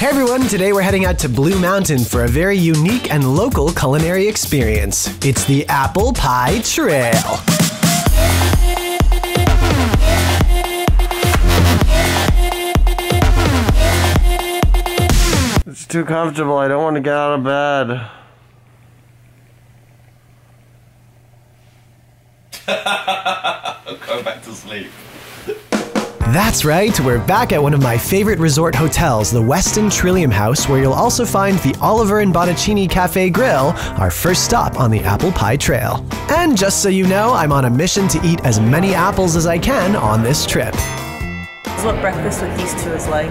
Hey everyone, today we're heading out to Blue Mountain for a very unique and local culinary experience. It's the Apple Pie Trail. It's too comfortable. I don't want to get out of bed. Go back to sleep. That's right, we're back at one of my favorite resort hotels, the Westin Trillium House, where you'll also find the Oliver and Bonacini Cafe Grill, our first stop on the Apple Pie Trail. And just so you know, I'm on a mission to eat as many apples as I can on this trip. This is what breakfast with these two is like.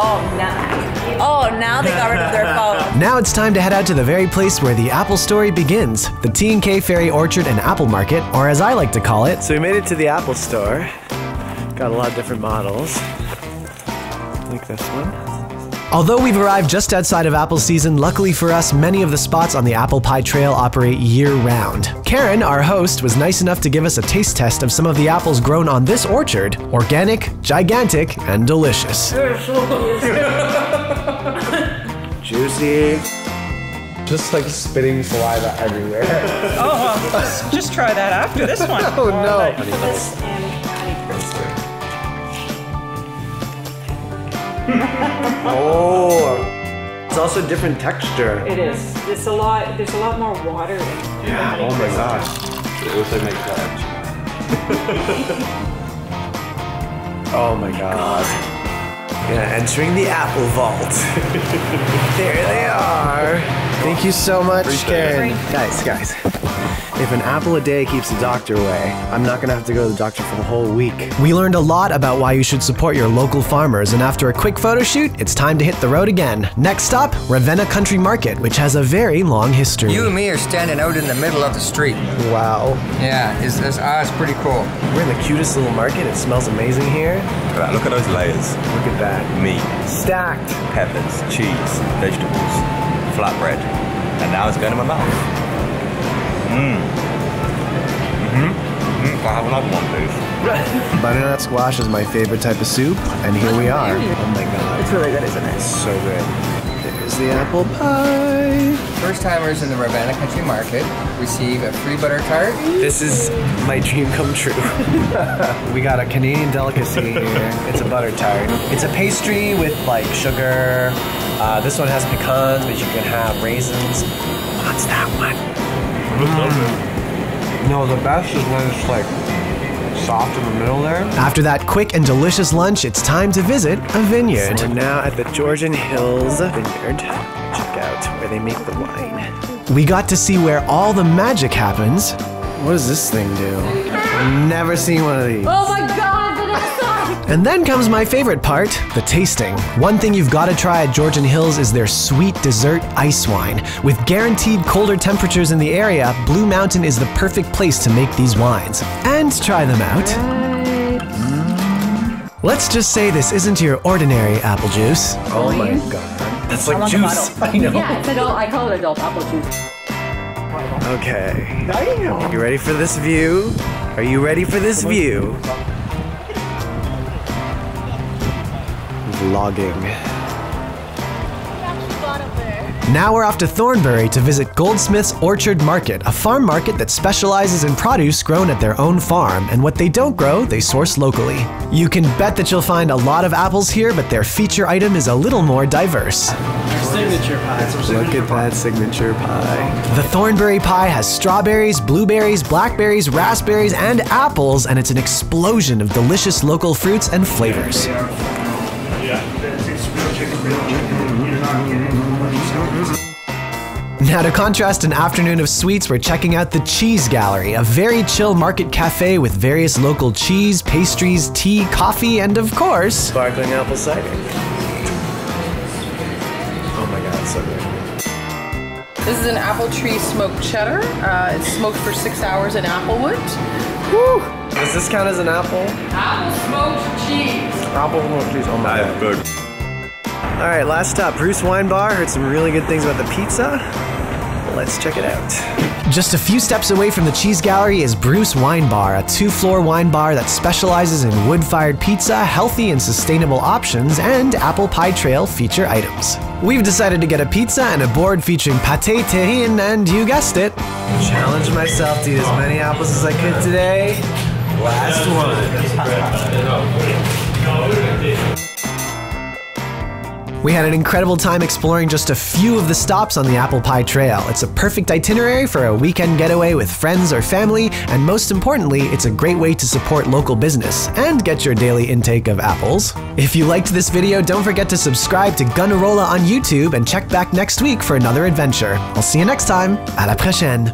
Oh, now. Oh, now they got rid of their phone. Now it's time to head out to the very place where the Apple story begins, the T&K Ferri Orchard and Apple Market, or as I like to call it. So we made it to the Apple store. Got a lot of different models. Like this one. Although we've arrived just outside of apple season, luckily for us, many of the spots on the Apple Pie Trail operate year round. Karen, our host, was nice enough to give us a taste test of some of the apples grown on this orchard organic, gigantic, and delicious. Juicy. Just like spitting saliva everywhere. Oh, well, just, just try that after this one. oh no. Oh. It's also a different texture. It is. It's a lot. There's a lot more water in it. Yeah. Oh my gosh. It also makes that. Oh my god. Yeah, entering the Apple Vault. there they are. Thank you so much, Karen. Guys, guys. If an apple a day keeps the doctor away, I'm not gonna have to go to the doctor for the whole week. We learned a lot about why you should support your local farmers, and after a quick photo shoot, it's time to hit the road again. Next stop, Ravenna Country Market, which has a very long history. You and me are standing out in the middle of the street. Wow. Yeah, it's, it's, ah, it's pretty cool. We're in the cutest little market. It smells amazing here. Look at. Look at those layers. Look at that. Meat, Stacked. peppers, cheese, vegetables, flatbread. And now it's going in my mouth. Mmm. Mm-hmm. Mm, I'll have another one, please. Butternut squash is my favorite type of soup, and here we are. Oh my god. It's really good, isn't it? So good. There's the apple pie. First timers in the Ravenna Country Market receive a free butter tart. This is my dream come true. we got a Canadian delicacy here. It's a butter tart. It's a pastry with like sugar. Uh, this one has pecans, but you can have raisins. What's that one? No, the best is when it's like soft in the middle there. After that quick and delicious lunch, it's time to visit a vineyard. We're now at the Georgian Hills Vineyard. Check out where they make the wine. We got to see where all the magic happens. What does this thing do? I've Never seen one of these. Oh my god, did it suck? And then comes my favorite part the tasting. One thing you've got to try at Georgian Hills is their sweet dessert ice wine. With guaranteed colder temperatures in the area, Blue Mountain is the perfect place to make these wines. And try them out. Let's just say this isn't your ordinary apple juice. Oh my god. That's like juice. I know. Yeah, it's adult. I call it adult apple juice. Okay. Damn. You ready for this view? Are you ready for this view? Vlogging. Now we're off to Thornbury to visit Goldsmith's Orchard Market, a farm market that specializes in produce grown at their own farm, and what they don't grow, they source locally. You can bet that you'll find a lot of apples here, but their feature item is a little more diverse. Look at that signature pie. The Thornbury pie has strawberries, blueberries, blackberries, raspberries, and apples, and it's an explosion of delicious local fruits and flavors. Now, to contrast an afternoon of sweets, we're checking out the Cheese Gallery, a very chill market cafe with various local cheese, pastries, tea, coffee, and of course, Sparkling apple cider. Oh my god, so good. This is an apple tree smoked cheddar. Uh, it's smoked for six hours in applewood. Does this count as an apple? Apple smoked cheese. Apple milk cheese. Oh my god. good. All right, last stop, Bruce Wine Bar. Heard some really good things about the pizza. Let's check it out. Just a few steps away from the Cheese Gallery is Bruce Wine Bar, a two floor wine bar that specializes in wood fired pizza, healthy and sustainable options, and Apple Pie Trail feature items. We've decided to get a pizza and a board featuring pate terrine, and you guessed it. Challenge myself to eat as many apples as I could today. Last one. We had an incredible time exploring just a few of the stops on the Apple Pie Trail. It's a perfect itinerary for a weekend getaway with friends or family, and most importantly, it's a great way to support local business and get your daily intake of apples. If you liked this video, don't forget to subscribe to Gunnarolla on YouTube and check back next week for another adventure. I'll see you next time. À la prochaine!